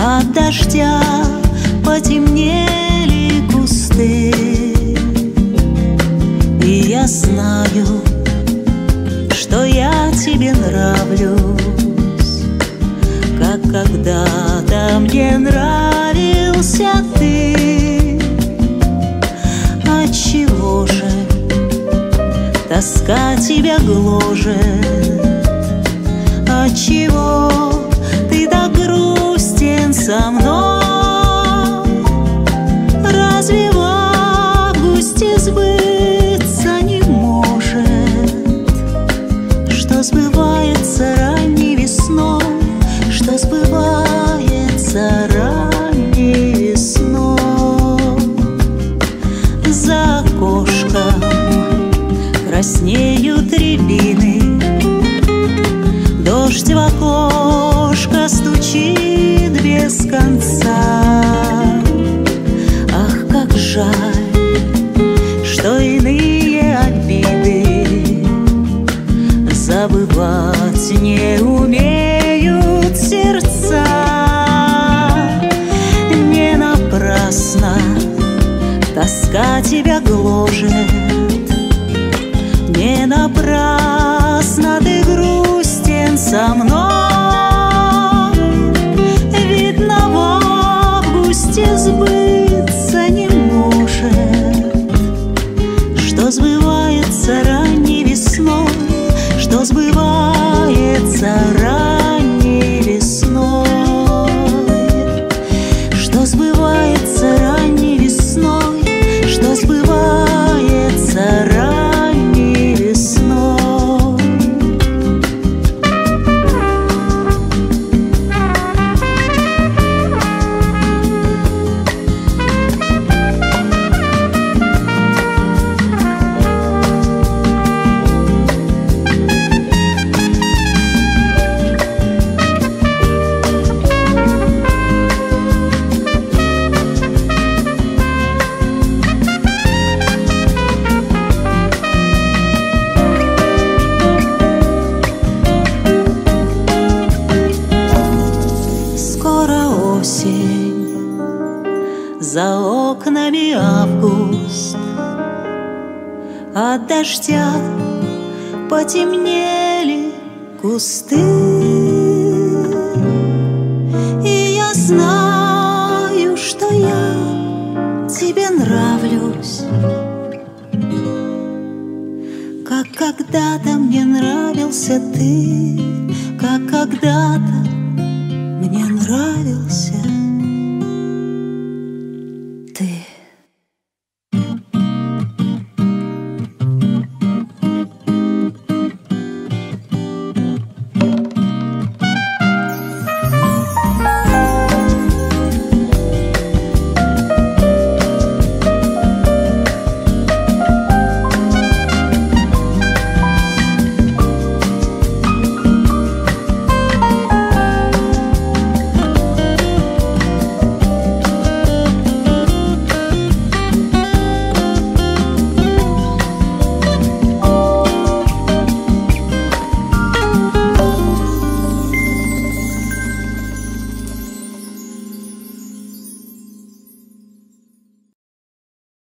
От дождя потемнели кусты. И я знаю, что я тебе нравлюсь. Как когда-то мне нравился ты. Отчего же тоска тебя гложет? Отчего со мной? Разве в августе сбыться не может? Что сбывается ранней весной, Что сбывается ранней весной. За окошком краснеют рябины, Дождь Забывать не умеют сердца. Не напрасно тоска тебя гложет. Не напрасно ты со мной. Видно, в августе сбыться за окнами август, от дождя потемнели кусты. И я знаю, что я тебе нравлюсь, как когда-то мне нравился ты, как когда-то мне нравился